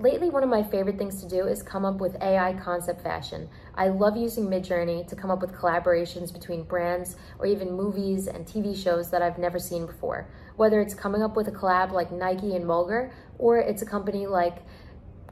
Lately, one of my favorite things to do is come up with AI concept fashion. I love using Midjourney to come up with collaborations between brands or even movies and TV shows that I've never seen before. Whether it's coming up with a collab like Nike and Mugler, or it's a company like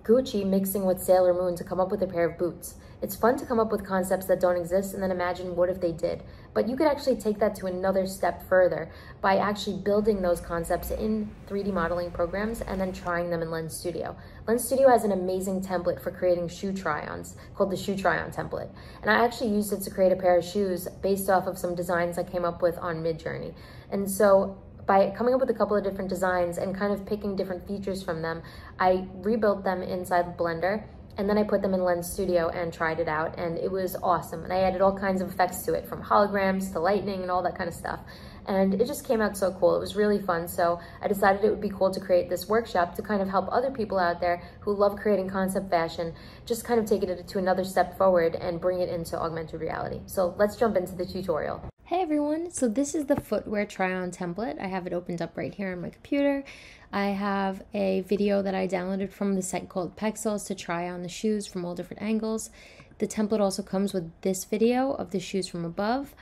Gucci mixing with Sailor Moon to come up with a pair of boots. It's fun to come up with concepts that don't exist and then imagine what if they did. But you could actually take that to another step further by actually building those concepts in 3D modeling programs and then trying them in Lens Studio. Lens Studio has an amazing template for creating shoe try-ons called the shoe try-on template. And I actually used it to create a pair of shoes based off of some designs I came up with on Midjourney. And so by coming up with a couple of different designs and kind of picking different features from them, I rebuilt them inside Blender and then I put them in Lens Studio and tried it out and it was awesome. And I added all kinds of effects to it from holograms to lightning and all that kind of stuff. And it just came out so cool. It was really fun. So I decided it would be cool to create this workshop to kind of help other people out there who love creating concept fashion, just kind of take it to another step forward and bring it into augmented reality. So let's jump into the tutorial. Hey everyone, so this is the footwear try-on template. I have it opened up right here on my computer. I have a video that I downloaded from the site called Pexels to try on the shoes from all different angles. The template also comes with this video of the shoes from above.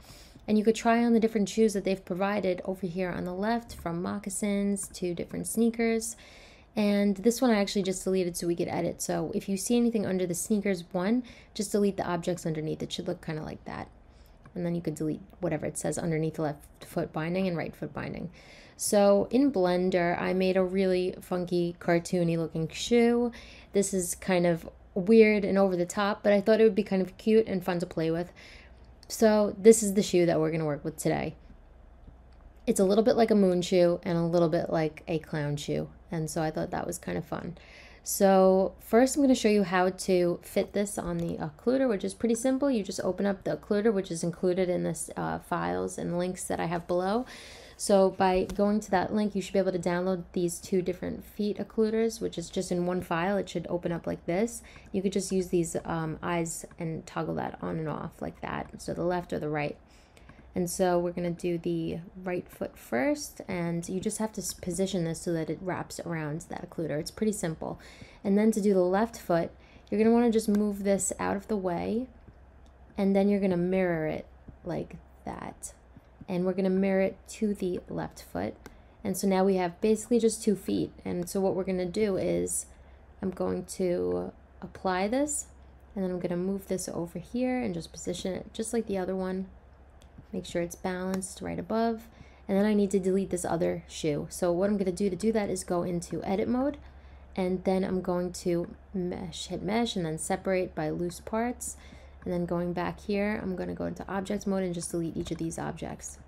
And you could try on the different shoes that they've provided over here on the left from moccasins to different sneakers. And this one I actually just deleted so we could edit. So if you see anything under the sneakers one, just delete the objects underneath. It should look kind of like that and then you could delete whatever it says underneath the left foot binding and right foot binding. So in Blender, I made a really funky, cartoony looking shoe. This is kind of weird and over the top, but I thought it would be kind of cute and fun to play with. So this is the shoe that we're going to work with today. It's a little bit like a moon shoe and a little bit like a clown shoe. And so I thought that was kind of fun. So first I'm going to show you how to fit this on the occluder, which is pretty simple. You just open up the occluder, which is included in this uh, files and links that I have below. So by going to that link, you should be able to download these two different feet occluders, which is just in one file. It should open up like this. You could just use these um, eyes and toggle that on and off like that. So the left or the right. And so we're going to do the right foot first, and you just have to position this so that it wraps around that occluder. It's pretty simple. And then to do the left foot, you're going to want to just move this out of the way, and then you're going to mirror it like that. And we're going to mirror it to the left foot. And so now we have basically just two feet. And so what we're going to do is I'm going to apply this, and then I'm going to move this over here and just position it just like the other one make sure it's balanced right above. And then I need to delete this other shoe. So what I'm going to do to do that is go into edit mode and then I'm going to mesh hit mesh and then separate by loose parts. And then going back here I'm going to go into object mode and just delete each of these objects.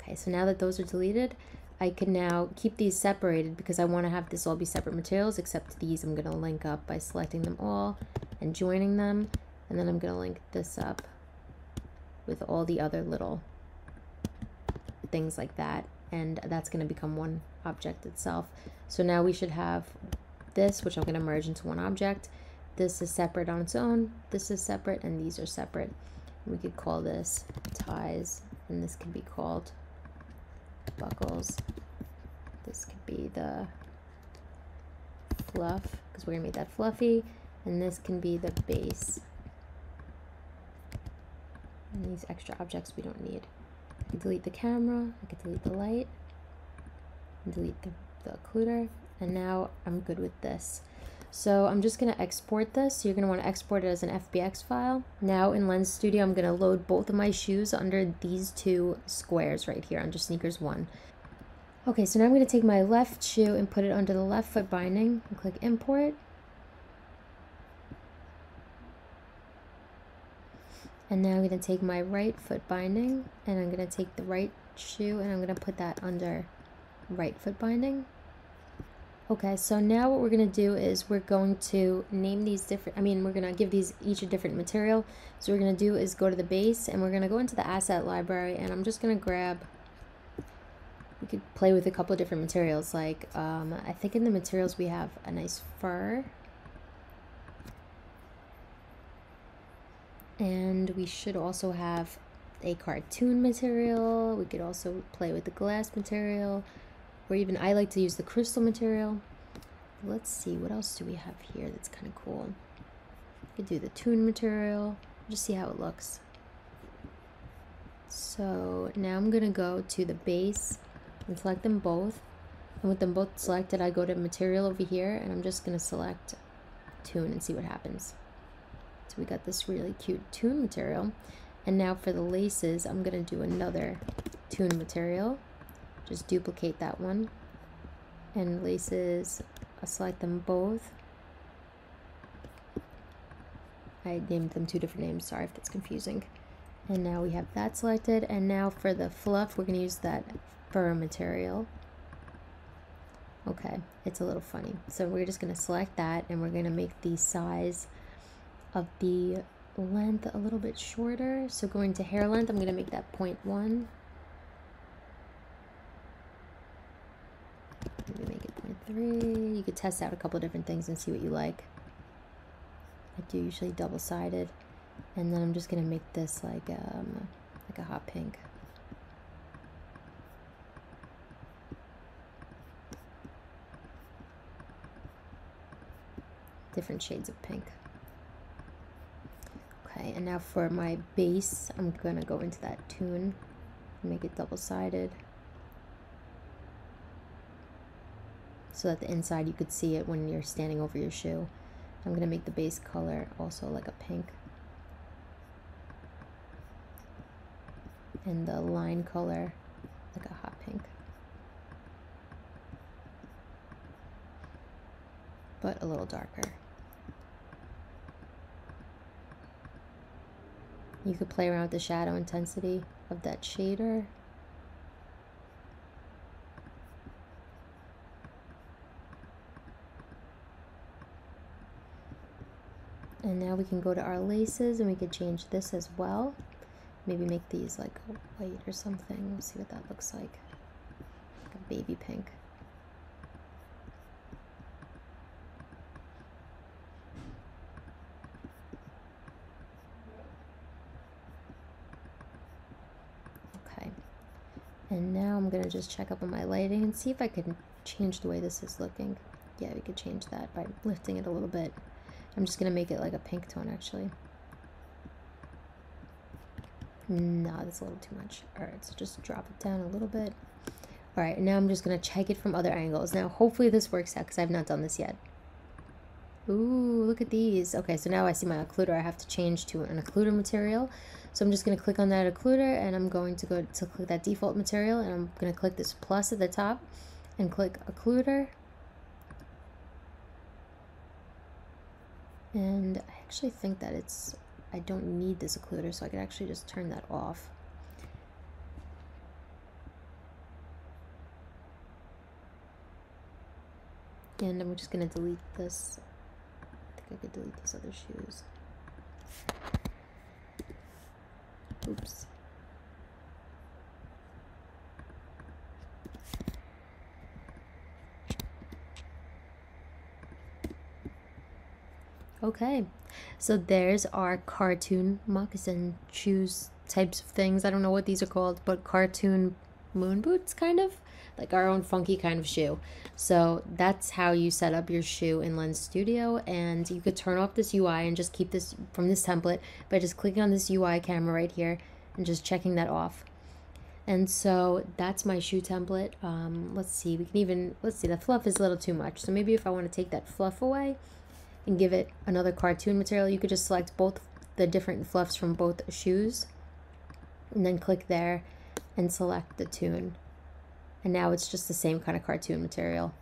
Okay so now that those are deleted I can now keep these separated because I want to have this all be separate materials except these I'm going to link up by selecting them all and joining them. And then I'm going to link this up with all the other little things like that and that's going to become one object itself. So now we should have this which I'm going to merge into one object. This is separate on its own this is separate and these are separate. We could call this ties and this can be called buckles. This could be the fluff because we're gonna make that fluffy and this can be the base and these extra objects we don't need. I can delete the camera, I can delete the light, delete the, the occluder, and now I'm good with this. So I'm just going to export this. So you're going to want to export it as an FBX file. Now in Lens Studio, I'm going to load both of my shoes under these two squares right here under sneakers one. Okay, so now I'm going to take my left shoe and put it under the left foot binding and click import. And now I'm going to take my right foot binding and I'm going to take the right shoe and I'm going to put that under right foot binding. Okay, so now what we're going to do is we're going to name these different, I mean, we're going to give these each a different material. So we're going to do is go to the base and we're going to go into the asset library and I'm just going to grab, we could play with a couple of different materials. Like, um, I think in the materials we have a nice fur and we should also have a cartoon material we could also play with the glass material or even I like to use the crystal material let's see, what else do we have here that's kind of cool? We could do the toon material, just see how it looks. So now I'm gonna go to the base and select them both. And with them both selected, I go to material over here and I'm just gonna select toon and see what happens. So we got this really cute toon material. And now for the laces, I'm gonna do another toon material. Just duplicate that one. And laces, I'll select them both. I named them two different names, sorry if that's confusing. And now we have that selected. And now for the fluff, we're gonna use that fur material. Okay, it's a little funny. So we're just gonna select that and we're gonna make the size of the length a little bit shorter. So going to hair length, I'm going to make that 0.1. Maybe make it 0.3. You could test out a couple different things and see what you like. I do usually double-sided. And then I'm just going to make this like, um, like a hot pink. Different shades of pink. Okay, and now for my base, I'm gonna go into that toon, make it double-sided. So that the inside you could see it when you're standing over your shoe. I'm gonna make the base color also like a pink. And the line color like a hot pink. But a little darker. You could play around with the shadow intensity of that shader. And now we can go to our laces and we could change this as well. Maybe make these like white or something. Let's see what that looks like. Like a baby pink. And now I'm gonna just check up on my lighting and see if I can change the way this is looking. Yeah, we could change that by lifting it a little bit. I'm just gonna make it like a pink tone actually. No, that's a little too much. Alright, so just drop it down a little bit. Alright, now I'm just gonna check it from other angles. Now hopefully this works out because I've not done this yet. Ooh, look at these. Okay, so now I see my occluder. I have to change to an occluder material. So I'm just going to click on that occluder and I'm going to go to click that default material and I'm going to click this plus at the top and click occluder. And I actually think that it's, I don't need this occluder so I could actually just turn that off. And I'm just going to delete this. I think I could delete these other shoes. Oops. Okay, so there's our cartoon moccasin shoes types of things. I don't know what these are called, but cartoon moon boots, kind of like our own funky kind of shoe. So that's how you set up your shoe in Lens Studio. And you could turn off this UI and just keep this from this template by just clicking on this UI camera right here and just checking that off. And so that's my shoe template. Um, let's see, we can even, let's see, the fluff is a little too much. So maybe if I want to take that fluff away and give it another cartoon material, you could just select both the different fluffs from both shoes and then click there and select the toon and now it's just the same kind of cartoon material.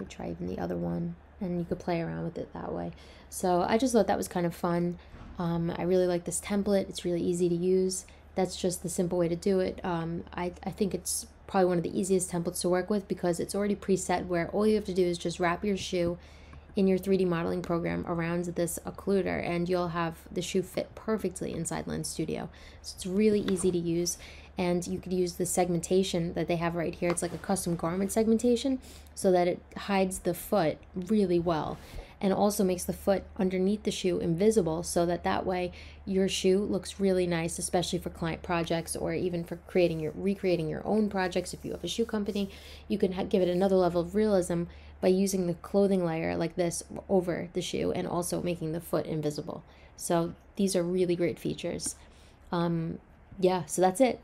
You try even the other one and you could play around with it that way. So I just thought that was kind of fun. Um, I really like this template. It's really easy to use. That's just the simple way to do it. Um, I, I think it's probably one of the easiest templates to work with because it's already preset where all you have to do is just wrap your shoe in your 3D modeling program around this occluder and you'll have the shoe fit perfectly inside Lens Studio. So it's really easy to use and you could use the segmentation that they have right here. It's like a custom garment segmentation so that it hides the foot really well and also makes the foot underneath the shoe invisible so that that way your shoe looks really nice especially for client projects or even for creating your recreating your own projects if you have a shoe company you can give it another level of realism by using the clothing layer like this over the shoe and also making the foot invisible. So these are really great features. Um, yeah, so that's it.